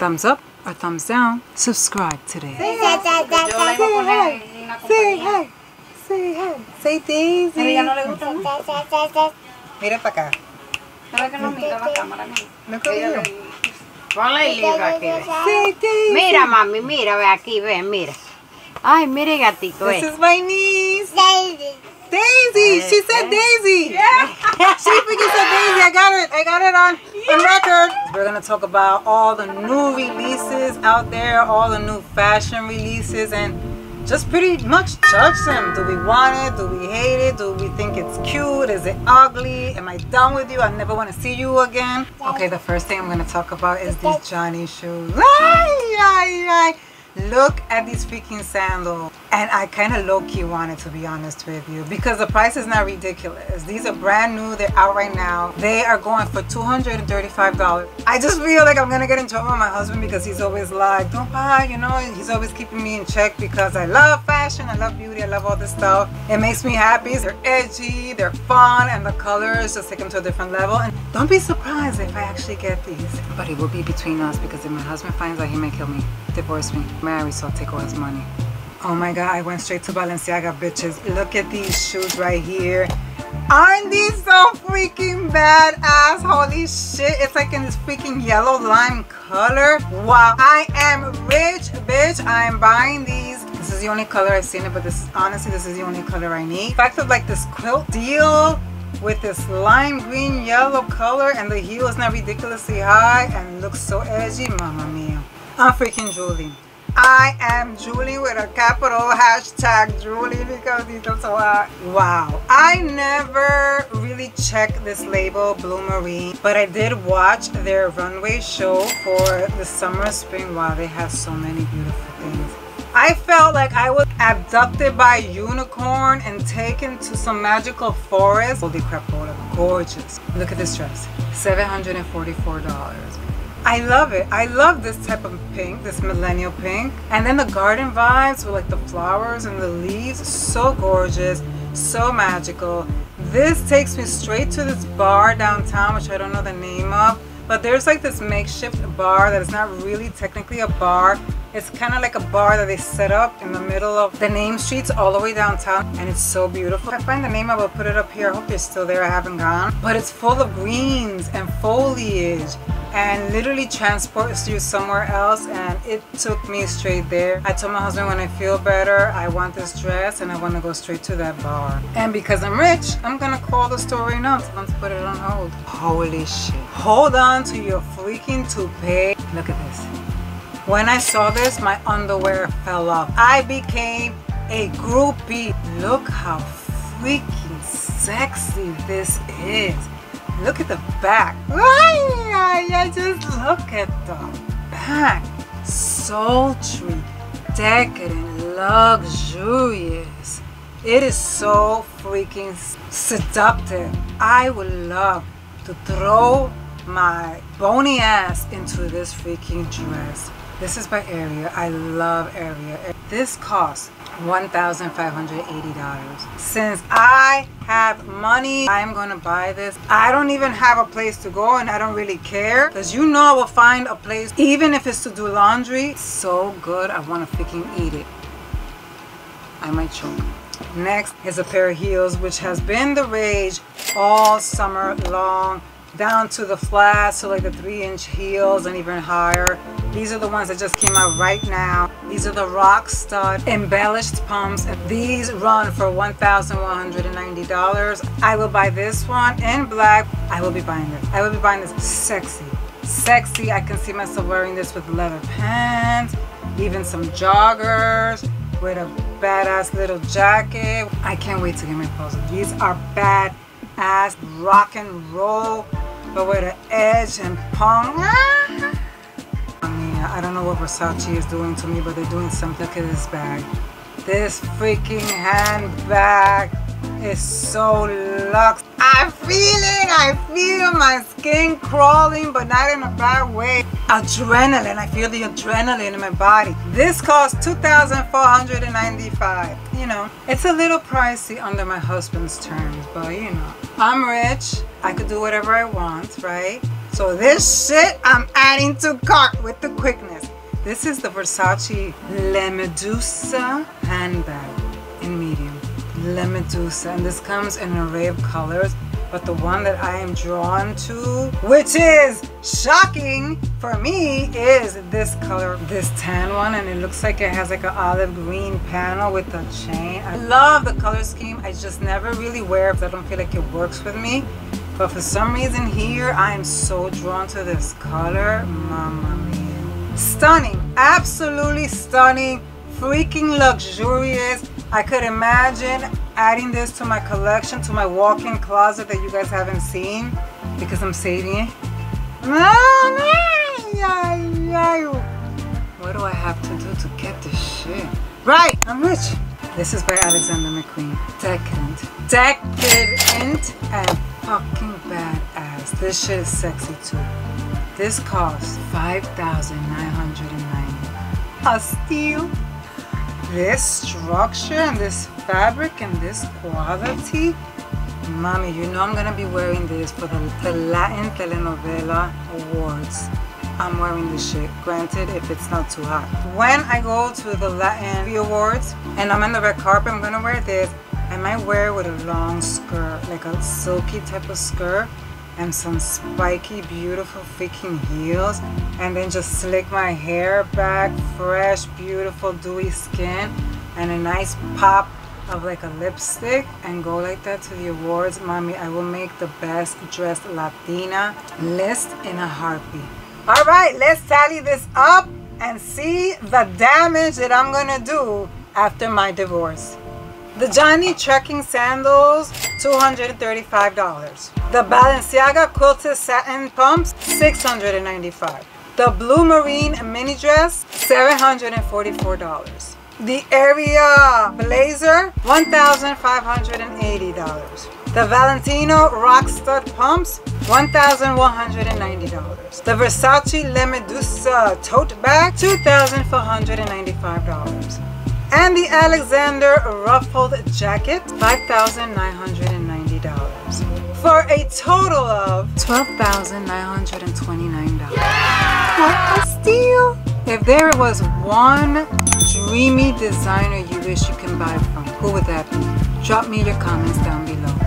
thumbs up or thumbs down. Subscribe today. Yo le iba a poner en una Say compañía. hi. Say hi. Say Daisy. Pero ella no le gusta mucho. Mira para acá. ¿Sabes que no mira la cámara? mira? Look at Ella you. le- Ponle el libro aquí. ve. Say Daisy. Mira, mami, mira, ve aquí, ve, mira. Ay, mire gatito, This ve. is my niece. Daisy. She said Daisy. Yeah. she freaking said Daisy. I got it. I got it on, on record. We're gonna talk about all the new releases out there, all the new fashion releases, and just pretty much judge them. Do we want it? Do we hate it? Do we think it's cute? Is it ugly? Am I done with you? I never want to see you again. Okay, the first thing I'm gonna talk about is these Ganni shoes. Ay, ay, ay. Look at these freaking sandals. And I kind of low-key wanted to be honest with you because the price is not ridiculous. These are brand new. They're out right now. They are going for $235. I just feel like I'm to get in trouble with my husband because he's always like, don't buy, you know, he's always keeping me in check because I love fashion, I love beauty, I love all this stuff. It makes me happy. They're edgy, they're fun, and the colors just take them to a different level. And don't be surprised if I actually get these. But it will be between us because if my husband finds out, he may kill me, divorce me, marry, so I'll take all his money. Oh my god, I went straight to Balenciaga, bitches. Look at these shoes right here. Aren't these so freaking badass? Holy shit. It's like in this freaking yellow lime color. Wow. I am rich, bitch. I am buying these. This is the only color I've seen it, but this is honestly, this is the only color I need. The fact of like this quilt deal with this lime green yellow color and the heel is not ridiculously high and looks so edgy. mama mia. I'm freaking Julie. I am Julie with a capital hashtag Julie because are so. Wow. I never really checked this label, Blumarine, but I did watch their runway show for the summer spring. Wow, they have so many beautiful things. I felt like I was abducted by a unicorn and taken to some magical forest. Holy crap, gorgeous. Look at this dress, $744. I love it. I love this type of pink, this millennial pink. And then the garden vibes with like the flowers and the leaves, so gorgeous, so magical. This takes me straight to this bar downtown, which I don't know the name of. But there's like this makeshift bar that is not really technically a bar. It's kind of like a bar that they set up in the middle of the name streets all the way downtown and it's so beautiful. If I find the name I will put it up here. I hope you're still there. I haven't gone. But it's full of greens and foliage and literally transports you somewhere else and it took me straight there. I told my husband when I feel better I want this dress and I want to go straight to that bar. And because I'm rich, I'm gonna call the store right now. To put it on hold. Holy shit. Hold on to your freaking toupee. Look at this. When I saw this, my underwear fell off. I became a groupie. Look how freaking sexy this is. Look at the back. Ay, just look at the back. Sultry, decadent, luxurious. It is so freaking seductive. I would love to throw my bony ass into this freaking dress. This is by Area. I love Area. This costs $1,580. Since I have money, I'm gonna buy this. I don't even have a place to go and I don't really care because you know I will find a place even if it's to do laundry. So good, I wanna freaking eat it. I might choke. Next is a pair of heels which has been the rage all summer long down to the flats so like the three inch heels and even higher. These are the ones that just came out right now. These are the rock stud embellished pumps. And these run for $1,190 I will buy this one in black. I will be buying this I will be buying this sexy sexy. I can see myself wearing this with leather pants even some joggers with a badass little jacket. I can't wait to get my clothes. These are bad rock and roll but with an edge and punk. Uh-huh. I mean I don't know what Versace is doing to me but they're doing something look at this bag. This freaking handbag is so I feel it. I feel my skin crawling but not in a bad way. Adrenaline. I feel the adrenaline in my body. This costs 2495 you know it's a little pricey under my husband's terms but you know I'm rich. I could do whatever I want right? So this shit I'm adding to cart with the quickness. This is the Versace Le Medusa handbag medium. Le Medusa. And this comes in an array of colors. But the one that I am drawn to, which is shocking for me, is this color, this tan one. And it looks like it has like an olive green panel with a chain. I love the color scheme. I just never really wear it because I don't feel like it works with me. But for some reason here, I am so drawn to this color. Mama mia. Stunning. Absolutely stunning. Freaking luxurious. I could imagine adding this to my collection, to my walk-in closet that you guys haven't seen because I'm saving it. What do I have to do to get this shit? Right, I'm rich. This is by Alexander McQueen. Decadent. Decadent and fucking badass. This shit is sexy too. This costs 5990 A steal this structure and this fabric and this quality? Mommy you know i'm gonna be wearing this for the, the latin telenovela awards. I'm wearing this shit. Granted if it's not too hot. When i go to the latin awards and i'm in the red carpet i'm gonna wear this. I might wear it with a long skirt like a silky type of skirt and some spiky beautiful freaking heels and then just slick my hair back fresh beautiful dewy skin and a nice pop of like a lipstick and go like that to the awards. Mommy I will make the best dressed Latina list in a heartbeat. All right let's tally this up and see the damage that I'm gonna do after my divorce the Ganni trekking sandals, $235. The Balenciaga quilted satin pumps, $695. The Blumarine mini dress, $744. The Area Blazer, $1,580. The Valentino Rock Stud Pumps, $1,190. The Versace Le Medusa Tote Bag, $2,495 and the Alexander ruffled jacket $5,990 for a total of $12,929 what a steal. If there was one dreamy designer you wish you can buy from who would that be? Drop me your comments down below